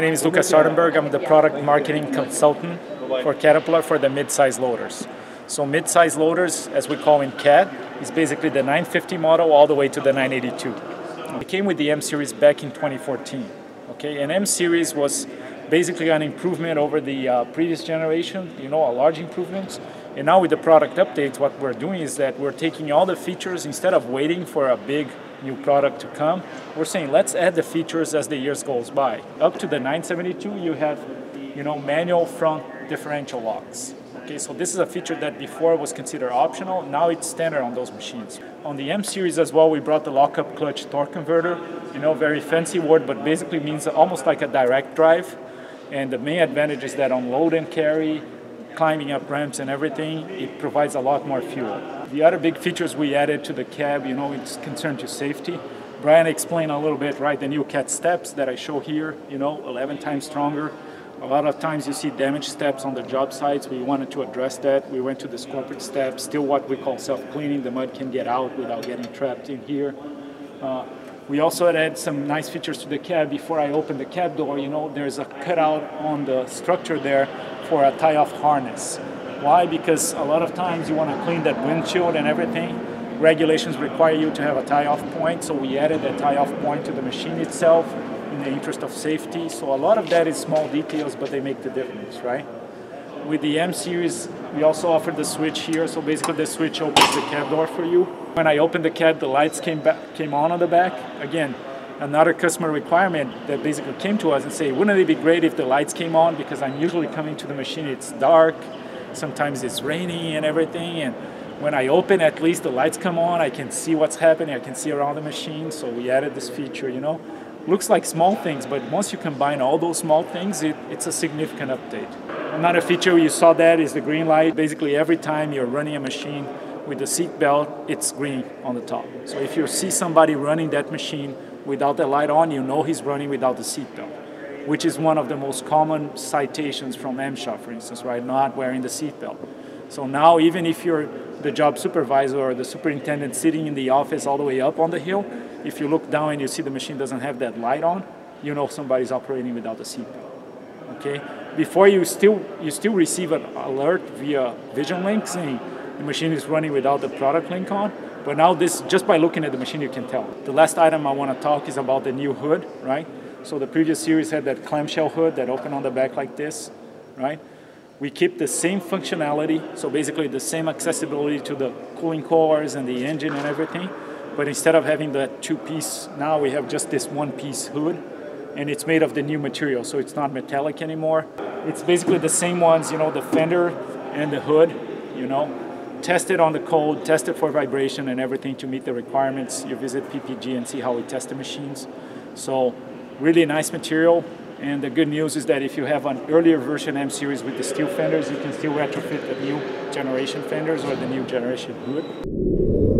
My name is Lucas Sardenberg. I'm the product marketing consultant for Caterpillar for the mid-size loaders. So mid-size loaders, as we call in CAT, is basically the 950 model all the way to the 982. It came with the M series back in 2014. Okay, and M series was basically an improvement over the uh, previous generation. You know, a large improvement. And now with the product updates, what we're doing is that we're taking all the features instead of waiting for a big new product to come. We're saying let's add the features as the years goes by. Up to the 972, you have, you know, manual front differential locks. Okay, so this is a feature that before was considered optional. Now it's standard on those machines. On the M series as well, we brought the lockup clutch torque converter. You know, very fancy word, but basically means almost like a direct drive. And the main advantage is that on load and carry, climbing up ramps and everything, it provides a lot more fuel. The other big features we added to the cab, you know, it's concerned to safety. Brian explained a little bit, right, the new CAT steps that I show here, you know, 11 times stronger. A lot of times you see damaged steps on the job sites. We wanted to address that. We went to the corporate steps, still what we call self-cleaning. The mud can get out without getting trapped in here. Uh, we also added some nice features to the cab. Before I open the cab door, you know, there's a cutout on the structure there for a tie-off harness. Why? Because a lot of times you want to clean that windshield and everything. Regulations require you to have a tie-off point, so we added a tie-off point to the machine itself in the interest of safety. So a lot of that is small details, but they make the difference, right? With the M series, we also offer the switch here. So basically, the switch opens the cab door for you. When I opened the cab, the lights came back, came on on the back. Again, another customer requirement that basically came to us and say, wouldn't it be great if the lights came on? Because I'm usually coming to the machine, it's dark, sometimes it's rainy and everything. And when I open, at least the lights come on, I can see what's happening, I can see around the machine. So we added this feature, you know. Looks like small things, but once you combine all those small things, it, it's a significant update. Another feature you saw that is the green light. Basically, every time you're running a machine with the seat belt, it's green on the top. So if you see somebody running that machine without the light on, you know he's running without the seat belt, which is one of the most common citations from MSHA, for instance, right? Not wearing the seat belt. So now, even if you're the job supervisor or the superintendent sitting in the office all the way up on the hill, if you look down and you see the machine doesn't have that light on, you know somebody's operating without the seatbelt. Okay. Before you still you still receive an alert via VisionLink saying the machine is running without the product link on, but now this, just by looking at the machine, you can tell. The last item I want to talk is about the new hood, right? So the previous series had that clamshell hood that opened on the back like this, right? We keep the same functionality, so basically the same accessibility to the cooling cores and the engine and everything. But instead of having that two piece, now we have just this one piece hood and it's made of the new material, so it's not metallic anymore. It's basically the same ones, you know, the fender and the hood, you know, test it on the code, test it for vibration and everything to meet the requirements. You visit PPG and see how we test the machines. So really nice material. And the good news is that if you have an earlier version M series with the steel fenders, you can still retrofit the new generation fenders or the new generation hood.